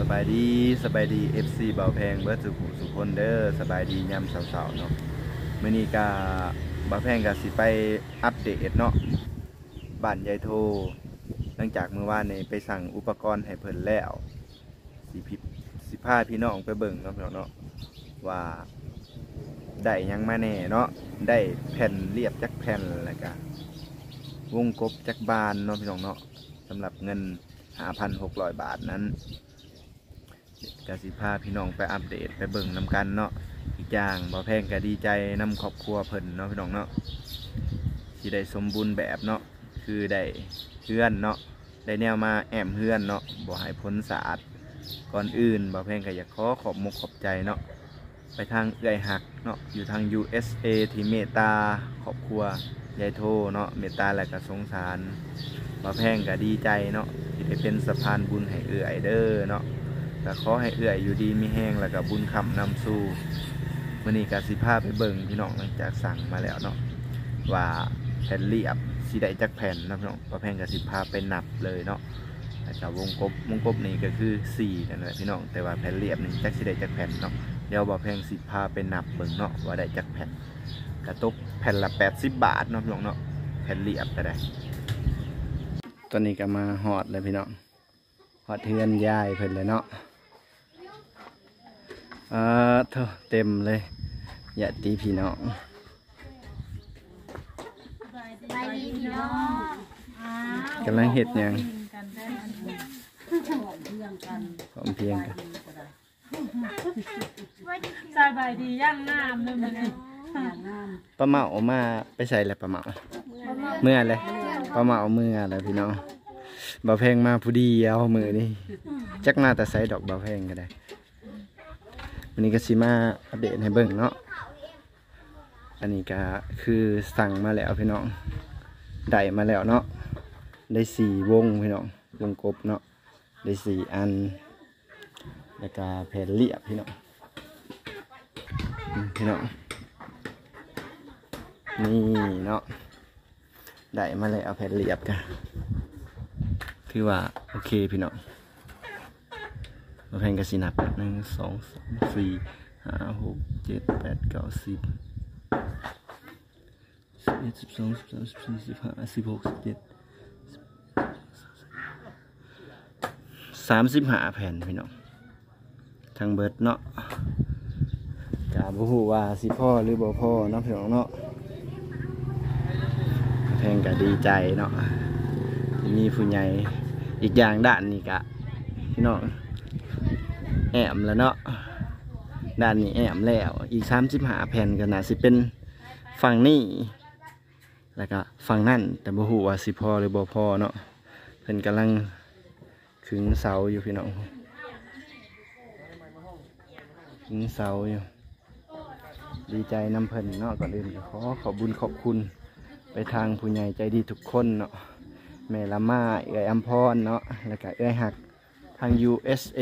สบายดีสบายดี FC เบาแพงเบิร์ดสุขุสุคนเด้อสบายดียามสาวๆเนาะมื้อนี้ก็เบาแพงก็สิไปอัปเดตเนาะบ้านยายโทหลังจากเมื่อวานนี้ไปสั่งอุปกรณ์ให้เพิ่นแล้วสิพิสิพาพี่น้องไปเบิ่งเนาะพี่น้องเนาะว่าได้ยังมาแน่เนาะได้แผ่นเรียบจักแผ่นแล้วก็วงกบจักบานเนาะพี่น้องเนาะสำหรับเงิน5,600บาทนั้น กสิพาพี่น้องไปอัปเดตไปเบิ่งนำกันเนาะอีกอย่างบ่แพงก็ดีใจนำครอบครัวเพิ่นเนาะพี่น้องเนาะที่ได้สมบูรณ์แบบเนาะคือได้เฮือนเนาะได้แนวมาแอมเฮือนเนาะบ่ให้พ้นสะอาดก่อนอื่นบ่แพงก็อยากขอขอบมุกขอบใจเนาะไปทางเอื้อยหักเนาะอยู่ทาง USA ที่เมตตาครอบครัวยายโทเนาะเมตตาและก็สงสารมาแพงก็ดีใจเนาะที่ได้เป็นสะพานบุญให้เอื่อยเด้อเนาะ ก็ขอให้เอื่อยอยู่ดีมีแห้งแล้วก็บุญคำนำสู่มื่อนี้ก็สิพาไปเบิ่งพี่น้องหลังจากสั่งมาแล้วเนาะว่าแผ่นเรียบสีได้จักแผ่นนะพี่น้องมาแพงก็สิพาไปนับเลยเนาะแล้วก็วงกบวงกบนี่ก็คือ4นั่นแหละพี่น้องแต่ว่าแผ่นเรียบนี่จักสิได้จักแผ่นเนาะเดี๋ยวบ่แพงสิพาไปนับเบิ่งเนาะว่าได้จักแผ่นกระตกแผ่นละ 80 บาทเนาะพี่น้องเนาะแผ่นเรียบก็ได้ตอนนี้ก็มาหอดเลยพี่น้องหอดเทือนยายเพิ่นเลยเนาะ อ่าเถอะเต็มเลยอย่าตีพี่น้องไปดีพี่น้องกำลังเห็ดหยังกันได้อันนี้พร้อมเพรียงกันสบายดีย่างน้ำเลยมันนี่ป้าเมาเอามาไปใส่แล้วป้าเมาเมื่อเลยป้าเมาเอาเมื่อเลยพี่น้องบ่าวแพงมาผู้เดียวมือนี่จักมาแต่ใส่ดอกบ่าวแพงก็ได้ วันนี้ก็สิมาอัปเดตให้เบิ่งเนาะ อันนี้ก็คือสั่งมาแล้วพี่น้อง ได้มาแล้วเนาะ ได้สี่วงพี่น้อง วงกบเนาะ ได้สี่อัน แล้วก็แผ่นเรียบพี่น้อง พี่น้อง นี่เนาะ ได้มาเลยเอาแผ่นเรียบกันถือว่าโอเคพี่น้อง แผ่นกระสีนับหนึ่งสองสามสี่ห้าหกเจ็ดแปดเก้าสิบสิบเอ็ดสิบสองสิบสามสิบสี่สิบห้าสิบหกสิบเจ็ดสามสิบห้าแผ่นพี่น้องทางเบิร์ดเนาะกาบูฮูว่าสิพ่อหรือบ่พ่อเนาะพี่น้องเนาะแพงก็ดีใจเนาะมีผู้ใหญ่อีกอย่างด้านนี้กะพี่น้อง แอมแล้วเนาะด้านนี้แอมแล้ว อีกสามสิบหาแผ่นก็น่าสิเป็นฝั่งนี้ แล้วก็ฝั่งนั่นแต่บ่ฮู้ว่าสิพอหรือบ่พอเนาะเพิ่นกำลังขึงเสาอยู่พี่น้องขึงเสาอยู่ ดีใจนำเพิ่นเนาะก่อนอื่นขอขอบบุญขอบคุณไปทางผู้ใหญ่ใจดีทุกคนเนาะแม่ละมาเอื้อยอัมพรเนาะแล้วก็เอื้อยหักทาง USA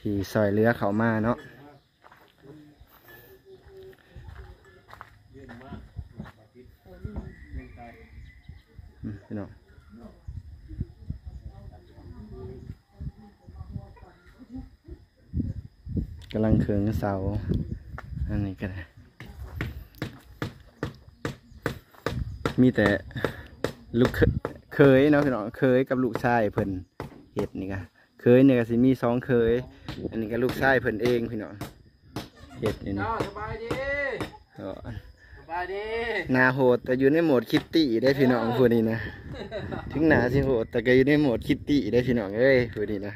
ที่ซอยเรือเขามาเนาะพี่น้องกำลังเคืองเสา อันนี้ก็ได้มีแต่ลูกเคเคยเนาะพี่น้องเคยกับลูกชายเพิ่นเห็ดนี่ก็เค ยเนี่ยก็สิมีสองเคย อันนี้ก็ลูกชายเพิ่นเองพี่น้องเห็ดนี่นะเจ้าสบายดีก็สบายดีหนาโหดแต่อยู่ในโหมดคิตตี้ได้พี่น้องพูดนี่นะ ถึงหนาสิโหดแต่ก็อยู่ในโหมดคิตตี้ได้พี่น้องเอ้ยพูดนี่นะ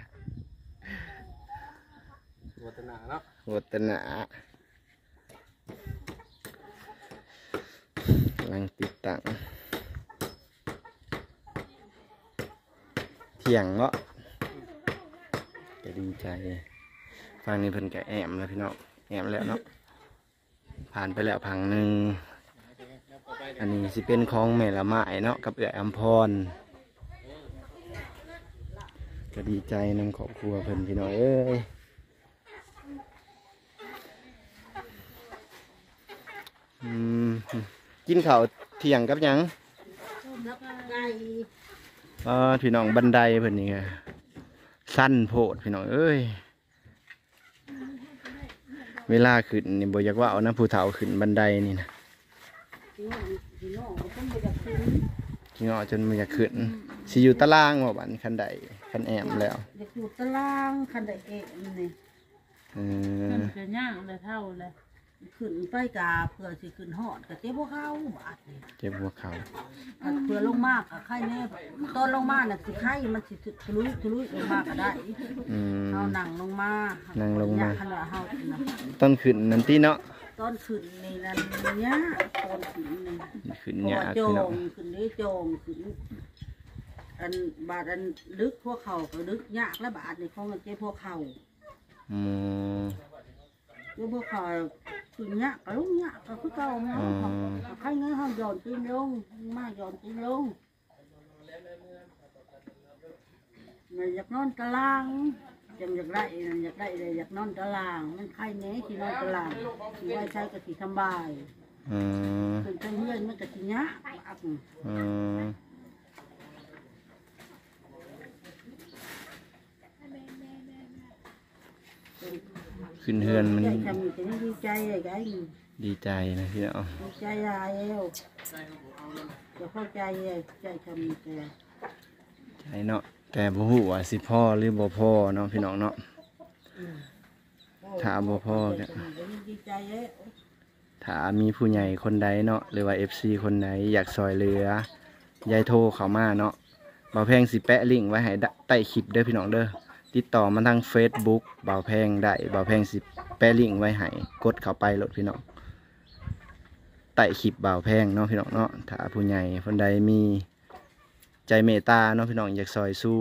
วัฒนาเนาะโหดแต่หนากำลังติดตั้งเที่ยงเนาะจะ ดีใจฟังนี้เพิ่นแกแอมแล้วพี่น้องแอมแล้วเนาะผ่านไปแล้วพังหนึ่งอันนี้สิเป็นของแม่ละไม้เนาะกับเอื้อยอัมพรก็ดีใจนำครอบครัวเพิ่นพี่น้องเอ้ยอืมกินข้าวเที่ยงกับหยังไก่อ่าพี่น้องบันไดเพิ่นนี่ไง สั้นโพดพี่น้องเอ้ย เวลาขึ้นนี่บ่อยากว่าเอานะผู้เฒ่าขึ้นบันไดนี่นะพี่น้องพี่น้องก็ต้องไปดักคืนที่งอจนมันอยากขึ้นสิอยู่ตารางบ่บัดคันใดคันแอมแล้วอยากอยู่ตารางคันใดเองนี่เอขึ้อนจะย่างเลยเท่าเลย ขึ้นไปกาเพื่อสิขึ้นหอดก็เจ็บพวกเขาบาดนี่ เจ็บหัวเข่าถ้าเพื่อลงมากอะไข้แน่ตอนลงมาน่ะสิไข้มันสิทะลุทะลุลงมาก็ได้อืมเฮานั่งลงมานั่งลงมา ขนาดเฮาน่ะต้นขึ้นนั่นที่เนาะตอนขึ้นนี่นั่นเนี่ยตอนขึ้นนี่ขึ้นเพราะยาว่ากโจพี่น้องงขึ้นนี่โจงขึ้นอันบาดอันลึกพวกเขาก็ลึกยากและบาดนี่ของเจ็บพวกเขาอืม เจ็บพวกเขาขึ้นยากก็ลงยากก็คือเก่าเนาะอืม ใครเงี้ยเฮาหย่อนตีนลงมาหย่อนตีนลงมันอยากนอนตารางจังอยากได้นั่นอยากได้เลยอยากนอนตาราง มันใครเนี้ยที่นอนตารางที่ไว้ใช้กะทิสำบายอืมเป็นเพื่อนเพื่อนมันกะทิยากอักอืม ขึ้นเฮือนมันใจทำจะดีใจไอ้ไงดีใจนะพี่น้องดีใจยายเอวจะเข้าใจใจทำใจใจเนาะแต่บ่ฮู้ว่าสิพ่อหรือบ่พ่อเนาะพี่น้องเนาะถ้าบ่พ่อก็ดีใจเอ้ถ้ามีผู้ใหญ่คนใดเนาะหรือว่า FC คนใดอยากซอยเหลือยายโทรเข้ามาเนาะบ่าวแพงสิแปะลิงก์ไว้ให้ดใต้คลิปเด้อพี่น้องเด้อ ติดต่อมาทาง Facebook บ่าวแพงได้บ่าวแพงสิแปะลิงก์ไว้ให้กดเข้าไปโลดพี่น้องใต้คลิปบ่าวแพงเนาะพี่น้องเนาะถ้าผู้ใหญ่คนใดมีใจเมตตาเนาะพี่น้องอยากซอยสู้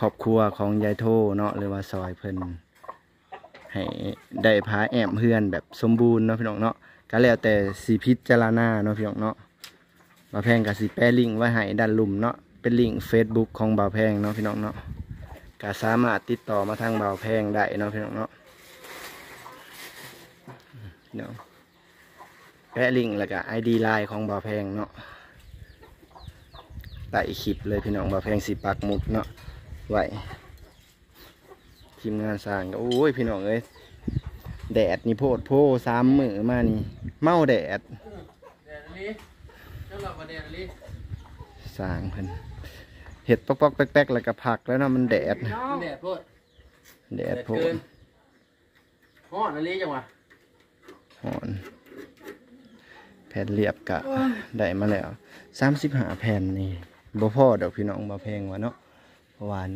ครอบครัวของยายโทเนาะหรือว่าซอยเพิ่นให้ได้พาแอมเพื่อนแบบสมบูรณ์เนาะพี่น้องเนาะก็แล้วแต่สีพิจารณาเนาะพี่น้องเนาะบ่าวแพงกับสีแปะลิงก์ไว้ให้ด้านลุ่มเนาะเป็นลิงก์ Facebook ของบ่าวแพงเนาะพี่น้องเนาะ ก็สามารถติดต่อมาทางบ่าวแพงได้เนาะพี่น้องเนาะพี่น้องแปะลิงก์แล้วก็ ID ไลน์ของบ่าวแพงเนาะใต้คลิปเลยพี่น้องบ่าวแพงสิปักหมุดเนาะไว้ทีมงานสร้างก็โอ้ยพี่น้องเอ้ยแดดนี่โพดโพสามมือมานี่ เมาแดดแดนลีเจ้าหลับมาแดนลีสร้างเพิ่น เห็ดปอกๆแป๊กๆแล้วก็ผักแล้วเนาะมันแดดนะแดดโพดแดดโพเกิดนฮ้อนอันลีจังวะหอน แผ่นเรียบกะได้มาแล้วสามสิบหาแผ่นนี่บ่พอดอกพี่น้องบ่แพงวะเนาะเพราะวาอัน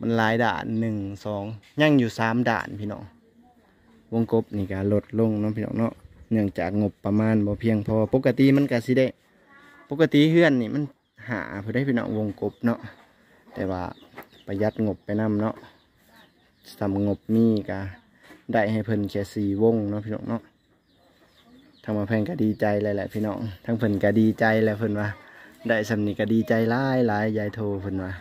มันหลายด่านหนึ่งสองยังอยู่สามด่านพี่น้องวงกบนี่ก็ลดลงเนาะพี่น้องเนาะเนื่องจากงบประมาณบ่เพียงพอปกติมันก็สิได้ ปกติเฮือนนี่มัน หาเพื่อได้พี่น้องวงกบเนาะแต่ว่าประหยัดงบไปนํเนาะสำงบมีก็ได้ให้เพิ่นแค่สี่วงเนาะพี่น้องเนาะทางมาแพงก็ดีใจเลยแหละพี่น้องทั้งเพิ่นก็ดีใจแหละเพิ่นว่า ได้สำนี้ก็ดีใจหลายหลายยายโทรเพิ่นว่า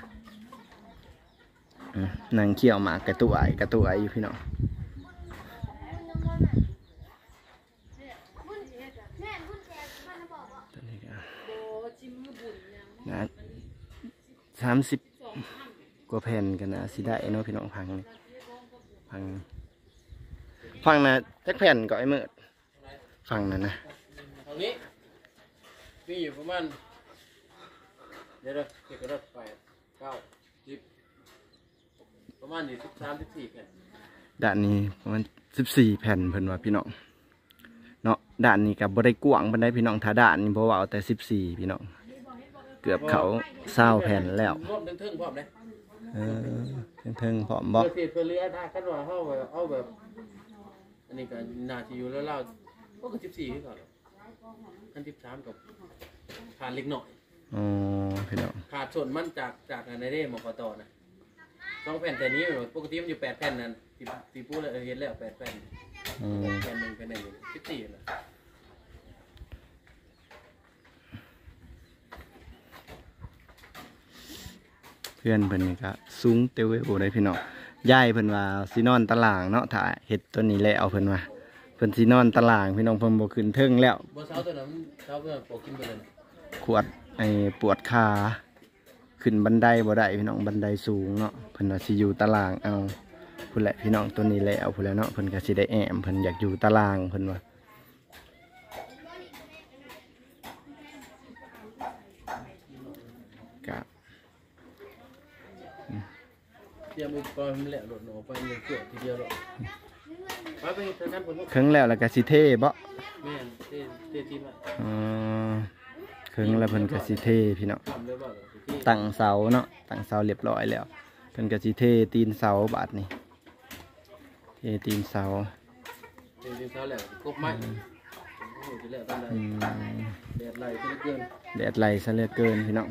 นางเขี่ยวหมากกระตุไอกระตุไออยู่พี่น้องตัวนี้ก็ นะสามสิบกว่าแผ่นกันนะสิได้เนาะพี่น้องพังนี่พังฟังนะจักแผ่นก็ไอ้เมิดฟังนะนะตรงนี้มีอยู่ประมาณเดี๋ยวเด้อเก็บกระดาษแปดเก้าสิบประมาณนี้สิบสามสิบสี่แผ่นด้านนี้ประมาณสิบสี่แผ่นเพิ่นว่าพี่น้องเนาะด้านนี้กับบได้กว้างบันไดพี่น้องถ้าด้านนี้เพราะว่าเอาแต่สิบสี่พี่น้อง เกือบเขาเศร้าแผ่นแล้วรวมทึ่งๆพร้อมเลยเออเทิงๆพร้อมบอกเพื่อเสียเพื่อเรือถ้าคันว่าเอาแบบเอาแบบ อันนี้ก็นาทีอยู่แล้วเล่าก็คือสิบสี่ที่ก่อนอันสิบสามกับขาดเล็กหน่อยอ๋อพี่น้องขาดส่วนมันจากจากในเร่มกตนะสองแผ่นแต่นี้ปกติมันอยู่แปดแผ่นนั่นตีตีปูเลยเห็นแล้วแปดแผ่นอืมแผ่นหนึ่งแผ่นหนึ่งสิบสี่นะ พื่อนเพิ่นนี่ก็สูงเตวเวลได้พี่น้องย่ายเพิ่นว่าสินอนตารางเนาะถ้าเฮ็ดตัวนี้แล้วเพิ่นว่าเพิ่นสินอนตารางพี่น้องเพิ่นบ่ขึ้นเทิงแล้วบนเสาตัวนั้นเสาตัวนั้นปกกินไปเลยขวดไอ้ปวดขาขึ้นบันไดบ่ได้พี่น้องบันไดสูงเนาะเพิ่นว่าสิอยู่ตารางเอาพุ่นแหละพี่น้องตัวนี้แล้วพุ่นแหละเนาะเพิ่นก็สิได้แอมเพิ่นอยากอยู่ตารางเพิ่นว่า กะ เต รียมอุปกรณ์มันแหละโดดหนอไปเงินเกลือทีเดียวหรอกไปไปทางนั้นผมเครื่องแล้วแล้วก็สิเท่บ่แม่นเต้เต้ที่มาอ๋อเครื่องแล้วเพิ่นก็สิเท่พี่น้องทำเลยบ่ที่ตั้งเสาเนาะตั้งเสาเรียบร้อยแล้วเพิ่นก็สิเท่ตีนเสาบาดนี่เท่ตีนเสาเต้ที่เขาแหละกบไม้โอ้โหจะแหละตอนใดอืมแดดไหลซะเหลือเกินแดดไหลซะเหลือเกินพี่น้อง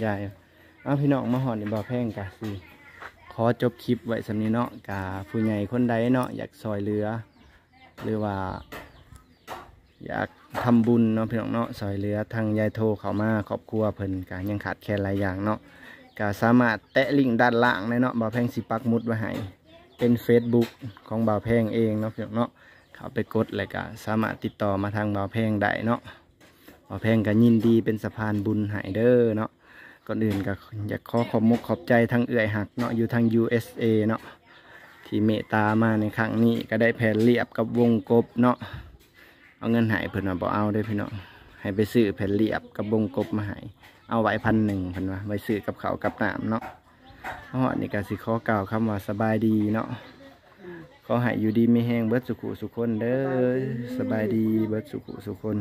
ใหญ่เอาพี่น้องมาหอนในบ่อแพงกะสิข อจบคลิปไว้สำนี้เนาะกะผู้ใหญ่คนใดเนาะอยากซอยเรือ หรือว่า อยากทำบุญเนาะพี่น้องเนาะซอยเรือทางยายโทรเขามาครอบครัวเพิ่นกะยังขาดแคลนหลายอย่างเนาะกะสามารถแตะลิงก์ด้านล่างได้เนาะบ่าวแพงสิปักมุดไว้ให้เป็น Facebook ของบ่าวแพงเองเนาะพี่น้องเนาะเขาไปกดแล้วก็สามารถติดต่อมาทางบ่าวแพงได้เนาะบ่าวแพงก็ยินดีเป็นสะพานบุญให้เด้อเนาะ ก่อนอื่นก็อยากขอขอบมุกขอบใจทางเอื่อยหักเนาะอยู่ทาง USA เนาะที่เมตตามาในครั้งนี้ก็ได้แผ่นเรียบกับวงกบเนาะเอาเงินหายเพิ่นว่าบ่เอาเด้อพี่น้องให้ไปซื้อแผ่นเรียบกับวงกบมาให้เอาไว้พันหนึ่งเพิ่นว่าไว้ซื้อกับเขากับน้ำเนาะเพราะนี่ก็สิขอกล่าวคำว่าสบายดีเนาะขอให้อยู่ดีไม่แห้งเบิดสุขุสุคนเด้อสบายดีเบิดสุขุสุคน